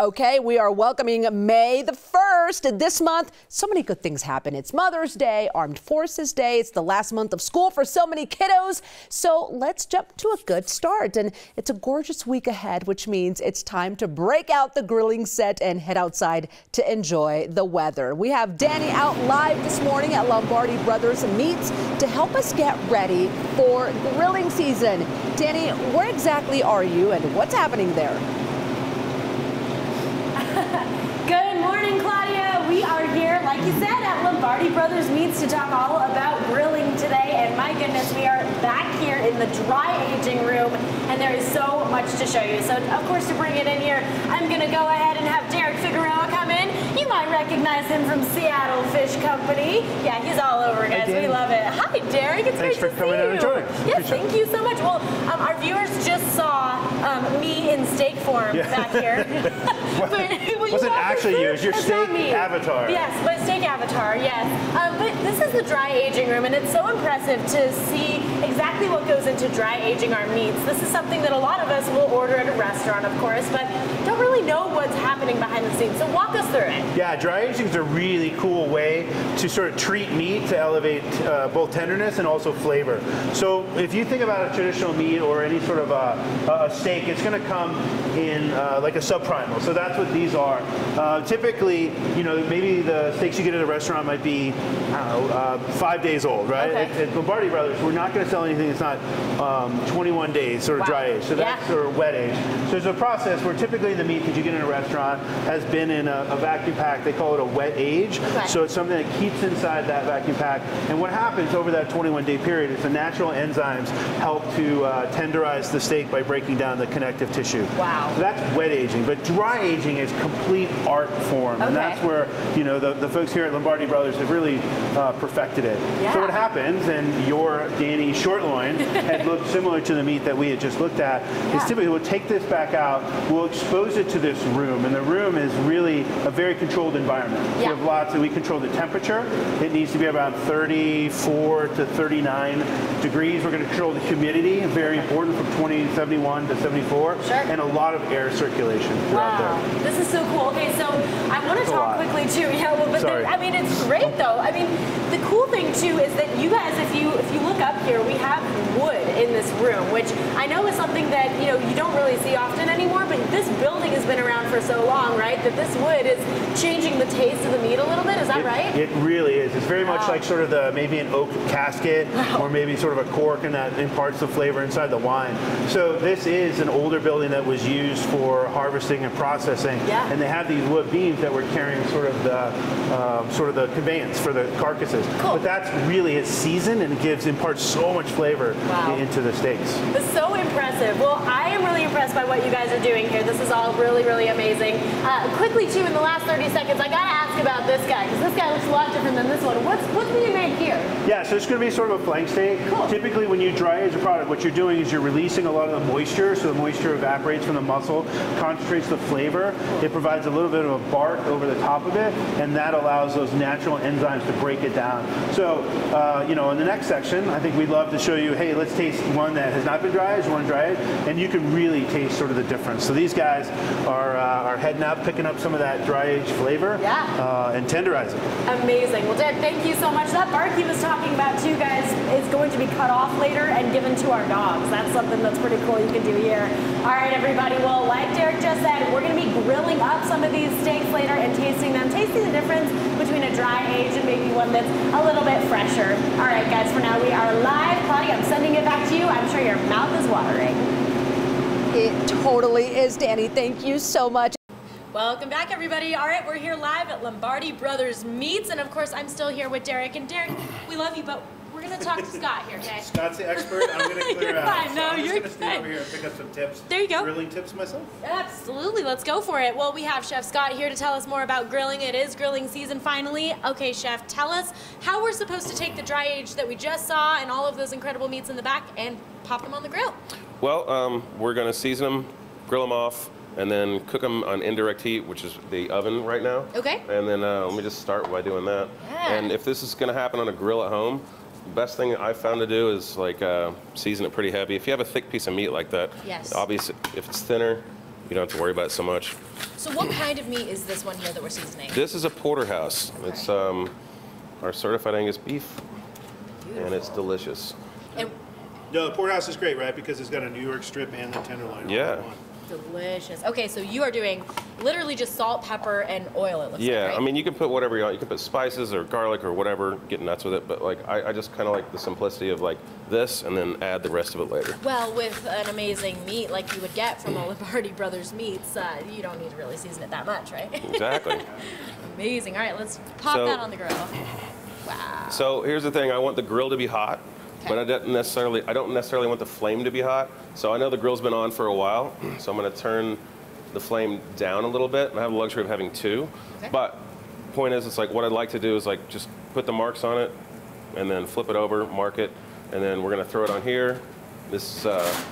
Okay, we are welcoming May the 1st. This month, so many good things happen. It's Mother's Day, Armed Forces Day. It's the last month of school for so many kiddos. So let's jump to a good start. And it's a gorgeous week ahead, which means it's time to break out the grilling set and head outside to enjoy the weather. We have Danny out live this morning at Lombardi Brothers Meats to help us get ready for grilling season. Danny, where exactly are you and what's happening there? Good morning, Claudia. We are said, at Lombardi Brothers Meats to talk all about grilling today. And my goodness, we are back here in the dry aging room, and there is so much to show you. So, of course, to bring it in here, I'm going to go ahead and have Derek Figueroa come in. You might recognize him from Seattle Fish Company. Yeah, he's all over, guys. We love it. Hi, Derek. It's Thanks great for to coming see you. and joining. Yes, Appreciate thank you so much. Well, um, our viewers just saw um, me in steak form Yeah. back here. But- Wasn't walk us actually you, it was your It's steak avatar. Yes, but steak avatar, yes. Um, but this is the dry aging room, and it's so impressive to see exactly what goes into dry aging our meats. This is something that a lot of us will order at a restaurant, of course, but don't really know what's happening behind the scenes. So walk us through it. Yeah, dry aging is a really cool way to sort of treat meat to elevate uh, both tenderness and also flavor. So if you think about a traditional meat or any sort of a, a steak, it's going to come in uh, like a subprimal. So that's what these are. Uh, typically, you know, maybe the steaks you get at a restaurant might be, I don't know, uh, five days old, right? Okay. At, at Lombardi Brothers, we're not going to sell anything that's not um, 21 days sort of Wow. dry age. So that's Yeah. sort of wet age. So there's a process where typically the meat that you get in a restaurant has been in a, a vacuum pack. They call it a wet age. Okay. So it's something that keeps inside that vacuum pack. And what happens over that 21 day period is the natural enzymes help to uh, tenderize the steak by breaking down the connective tissue. Wow. So that's wet aging. But dry aging is complete art form. And that's where, you know, the, the folks here at Lombardi Brothers have really uh, perfected it. Yeah. So what happens, and your Danny short loin had looked similar to the meat that we had just looked at, Yeah. is typically we'll take this back out, we'll expose it to this room, and the room is really a very controlled environment. Yeah. We have lots, and we control the temperature. It needs to be about 34 to 39 degrees. We're going to control the humidity, very important, from 20, 71 to 74, Sure. and a lot of air circulation throughout Wow, there. this is so cool. Okay, so I want to a talk quickly too. Yeah, well, but there- I mean, it's great though. I mean, the cool thing too is that you guys, if you if you look up here, we have this room, which I know is something that you know you don't really see often anymore. But this building has been around for so long, right? That this wood is changing the taste of the meat a little bit. Is that It- right? It really is. It's very much Wow. like sort of the maybe an oak casket or maybe sort of a cork and that imparts the flavor inside the wine. So this is an older building that was used for harvesting and processing. Yeah. And they have these wood beams that were carrying sort of the um, sort of the conveyance for the carcasses. Cool. But that's really it's seasoned and it gives imparts so much flavor Wow. into the steaks. It's so impressive. Well, I am really impressed by what you guys are doing here. This is all really, really amazing. Uh, quickly, too, in the last 30 seconds, I gotta ask about this guy because this guy looks a lot different than this one. What's what's being made here? Yeah, so it's going to be sort of a flank steak. Cool. Typically, when you dry age a product, what you're doing is you're releasing a lot of the moisture, so the moisture evaporates from the muscle, concentrates the flavor. It provides a little bit of a bark over the top of it, and that allows those natural enzymes to break it down. So, uh, you know, in the next section, I think we'd love to show you, hey, let's taste one that has not been dry aged, one dry and you can really taste sort of the difference. So these guys are uh, are heading out, picking up some of that dry aged flavor, Yeah. uh, and tenderizing. Amazing. Well, Dad, thank you so much. That bark he was talking about, too, guys, is going to be cut off later and given to our dogs. That's something that's pretty cool you can do here. All right, everybody. Well, like Derek just said, we're going to be grilling up some of these steaks later and tasting them, tasting the difference between a dry age and maybe one that's a little bit fresher. All right, guys, for now we are live. Claudia, I'm sending it back to you. I'm sure your mouth is watering. It totally is, Danny. Thank you so much. Welcome back, everybody. All right, we're here live at Lombardi Brothers Meats, and of course, I'm still here with Derek. And Derek, we love you, but we're gonna talk to Scott here, okay? Scott's the expert. I'm going to clear You're out. fine. So I'm you're going to stand over here and pick up some tips. There you go. Grilling tips myself. Absolutely, let's go for it. Well, we have Chef Scott here to tell us more about grilling. It is grilling season finally. Okay, Chef, tell us how we're supposed to take the dry age that we just saw and all of those incredible meats in the back and pop them on the grill. Well, um, we're going to season them, grill them off, and then cook them on indirect heat, which is the oven right now. Okay. And then uh, let me just start by doing that. Yeah. And if this is going to happen on a grill at home, the best thing I've found to do is like uh, season it pretty heavy. If you have a thick piece of meat like that, Yes. obviously if it's thinner, You don't have to worry about it so much. So what kind of meat is this one here that we're seasoning? This is a porterhouse. It's um, our certified Angus beef, and it's delicious. And No, the porterhouse is great, right? Because it's got a New York strip and the tenderloin. all in Yeah. Delicious. Okay, so you are doing literally just salt, pepper, and oil. It looks Yeah, like, right? I mean, you can put whatever you want. You can put spices or garlic or whatever, get nuts with it. But like, I, I just kind of like the simplicity of like this, and then add the rest of it later. Well, with an amazing meat like you would get from a Lombardi Brothers meats, uh, you don't need to really season it that much, right? Exactly. amazing. All right, let's pop So- that on the grill. Wow. So here's the thing: I want the grill to be hot, but I don't necessarily I don't necessarily want the flame to be hot. So I know the grill's been on for a while, so I'm going to turn the flame down a little bit. I have the luxury of having two. Okay. But point is, it's like what I'd like to do is like just put the marks on it, and then flip it over, mark it, and then we're going to throw it on here. This uh,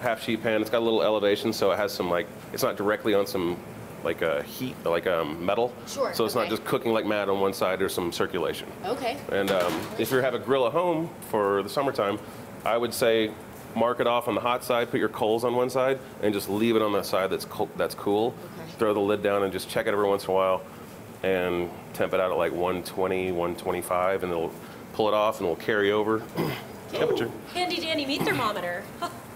half sheet pan. It's got a little elevation, so it has some like it's not directly on some like a heat like um, metal. Sure, So it's not just cooking like mad on one side. There's some circulation. Okay. And um, if you have a grill at home for the summertime, I would say mark it off on the hot side, put your coals on one side, and just leave it on the side that's co- that's cool. Okay. Throw the lid down and just check it every once in a while, and temp it out at like 120, 125, and it'll pull it off and it'll carry over temperature. Handy dandy meat thermometer.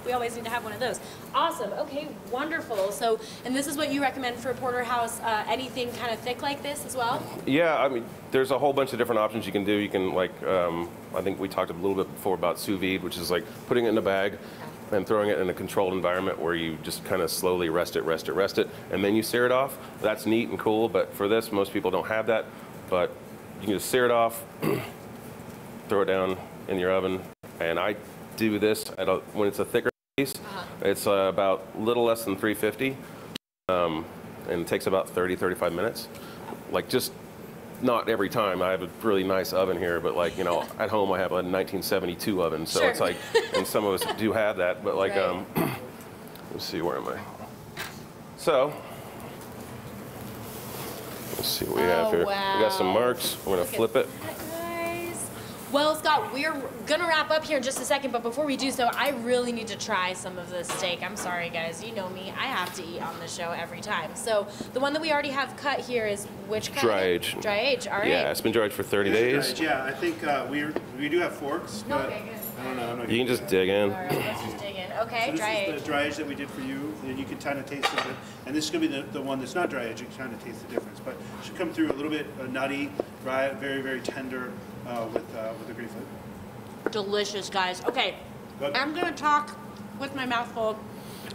We always need to have one of those. Awesome. Okay, wonderful. So, and this is what you recommend for a porterhouse? Uh, anything kind of thick like this as well? Yeah, I mean, there's a whole bunch of different options you can do. You can like, um, I think we talked a little bit before about sous vide, which is like putting it in a bag and throwing it in a controlled environment where you just kind of slowly rest it, rest it, rest it, and then you sear it off. That's neat and cool, but for this, most people don't have that. But you can just sear it off, throw it down in your oven, and I do this at a, when it's a thicker piece. It's uh, about a little less than 350 and it takes about 30, 35 minutes. Like just not every time. I have a really nice oven here, but like, you know, at home I have a 1972 oven. So Sure. it's like, and some of us do have that, but like, Right. um, let's see, where am I? So, let's see what we have Oh, here. We got some marks. We're gonna Look flip it. That, guys. Well, Scott, we're gonna wrap up here in just a second, but before we do so, I really need to try some of this steak. I'm sorry, guys. You know me. I have to eat on the show every time. So the one that we already have cut here is which kind? Dry age. Dry age. All right. Yeah, it's been dried for 30 days. Right, Yeah, I think uh, we we do have forks. But Okay, good. I don't know. I'm not You can just do dig in. All right, let's just dig in. Okay, So this dry is age. the dry age that we did for you, and you can kind of taste it. And this is going to be the, the one that's not dry age. You can kind of taste the difference, but it should come through a little bit uh, nutty, dry, Very very tender uh, with uh, with the flavour. Delicious, guys. Okay, Good. I'm gonna talk with my mouth full.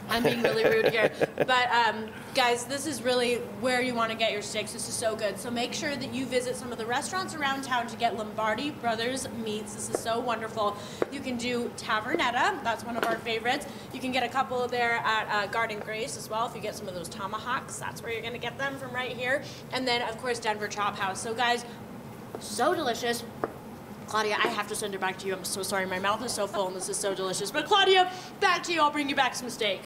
I'm being really rude here, but um, guys, this is really where you want to get your steaks. This is so good. So make sure that you visit some of the restaurants around town to get Lombardi Brothers meats. This is so wonderful. You can do Tavernetta. That's one of our favorites. You can get a couple there at uh, Guard and Grace as well. If you get some of those tomahawks, that's where you're gonna get them from right here. And then of course Denver Chop House. So guys, so delicious. Claudia, I have to send her back to you. I'm so sorry. My mouth is so full and this is so delicious. But Claudia, back to you. I'll bring you back some steak.